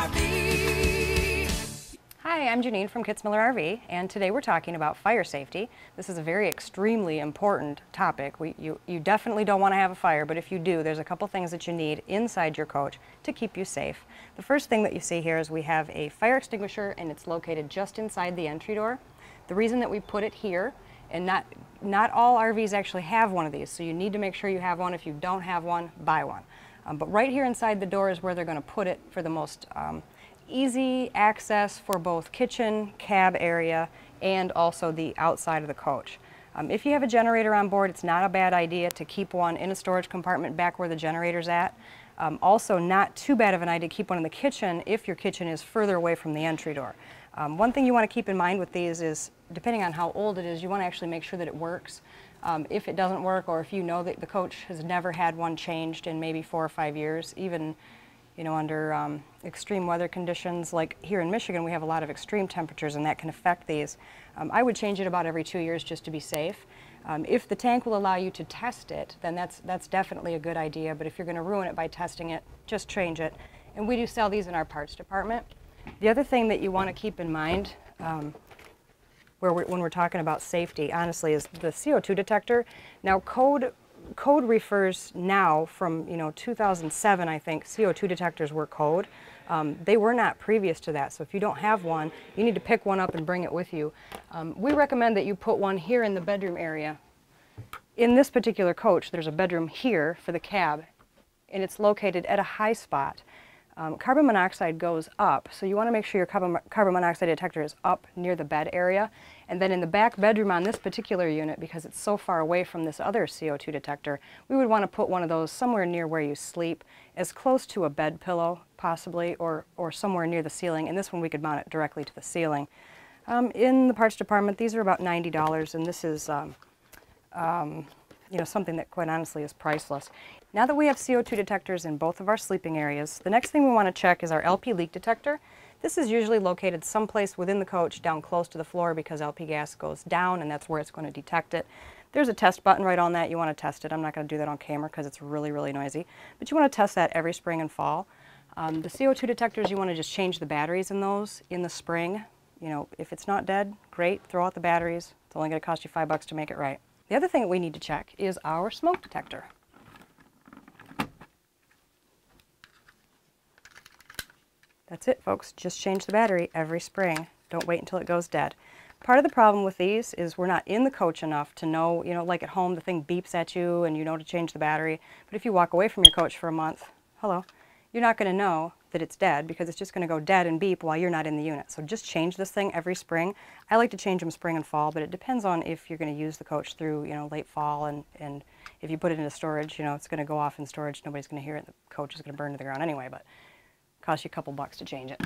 RV. Hi, I'm Gennene from Kitsmiller RV, and today we're talking about fire safety. This is a very extremely important topic. We, you, you definitely don't want to have a fire, but if you do, there's a couple things that you need inside your coach to keep you safe. The first thing that you see here is we have a fire extinguisher, and it's located just inside the entry door. The reason that we put it here, and not, not all RVs actually have one of these, so you need to make sure you have one. If you don't have one, buy one. Um, but right here inside the door is where they're going to put it for the most um, easy access for both kitchen, cab area, and also the outside of the coach. Um, if you have a generator on board, it's not a bad idea to keep one in a storage compartment back where the generator's at. Um, also, not too bad of an idea to keep one in the kitchen if your kitchen is further away from the entry door. Um, one thing you want to keep in mind with these is, depending on how old it is, you want to actually make sure that it works. Um, if it doesn't work or if you know that the coach has never had one changed in maybe four or five years, even you know, under um, extreme weather conditions, like here in Michigan, we have a lot of extreme temperatures and that can affect these. Um, I would change it about every two years just to be safe. Um, if the tank will allow you to test it, then that's, that's definitely a good idea, but if you're going to ruin it by testing it, just change it. And we do sell these in our parts department. The other thing that you want to keep in mind um, where we're, when we're talking about safety, honestly, is the CO2 detector. Now, code code refers now from you know 2007, I think. CO2 detectors were code. Um, they were not previous to that. So if you don't have one, you need to pick one up and bring it with you. Um, we recommend that you put one here in the bedroom area. In this particular coach, there's a bedroom here for the cab, and it's located at a high spot. Um, carbon monoxide goes up, so you want to make sure your carbon, carbon monoxide detector is up near the bed area. And then in the back bedroom on this particular unit, because it's so far away from this other CO2 detector, we would want to put one of those somewhere near where you sleep, as close to a bed pillow possibly, or, or somewhere near the ceiling. And this one we could mount it directly to the ceiling. Um, in the parts department, these are about $90, and this is um, um, you know, something that quite honestly is priceless. Now that we have CO2 detectors in both of our sleeping areas, the next thing we want to check is our LP leak detector. This is usually located someplace within the coach down close to the floor because LP gas goes down and that's where it's going to detect it. There's a test button right on that. You want to test it. I'm not going to do that on camera because it's really, really noisy. But you want to test that every spring and fall. Um, the CO2 detectors, you want to just change the batteries in those in the spring. You know, if it's not dead, great, throw out the batteries. It's only going to cost you five bucks to make it right. The other thing that we need to check is our smoke detector. That's it, folks. Just change the battery every spring. Don't wait until it goes dead. Part of the problem with these is we're not in the coach enough to know, you know, like at home the thing beeps at you and you know to change the battery. But if you walk away from your coach for a month, hello, you're not going to know that it's dead because it's just going to go dead and beep while you're not in the unit. So just change this thing every spring. I like to change them spring and fall, but it depends on if you're going to use the coach through, you know, late fall and, and if you put it into storage, you know, it's going to go off in storage. Nobody's going to hear it. The coach is going to burn to the ground anyway, but cost you a couple bucks to change it.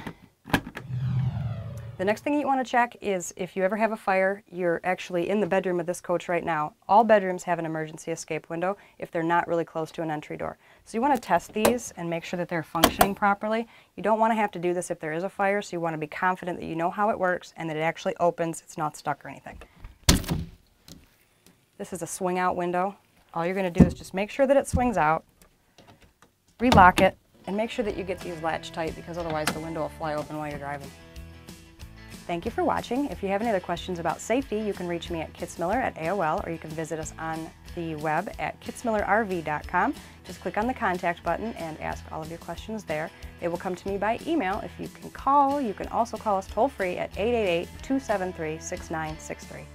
The next thing you want to check is if you ever have a fire, you're actually in the bedroom of this coach right now. All bedrooms have an emergency escape window if they're not really close to an entry door. So you want to test these and make sure that they're functioning properly. You don't want to have to do this if there is a fire, so you want to be confident that you know how it works and that it actually opens, it's not stuck or anything. This is a swing out window. All you're going to do is just make sure that it swings out, relock it, and make sure that you get these latch tight because otherwise the window will fly open while you're driving. Thank you for watching. If you have any other questions about safety, you can reach me at kitsmiller at AOL or you can visit us on the web at kitsmillerrv.com. Just click on the contact button and ask all of your questions there. They will come to me by email. If you can call, you can also call us toll free at 888 273 6963.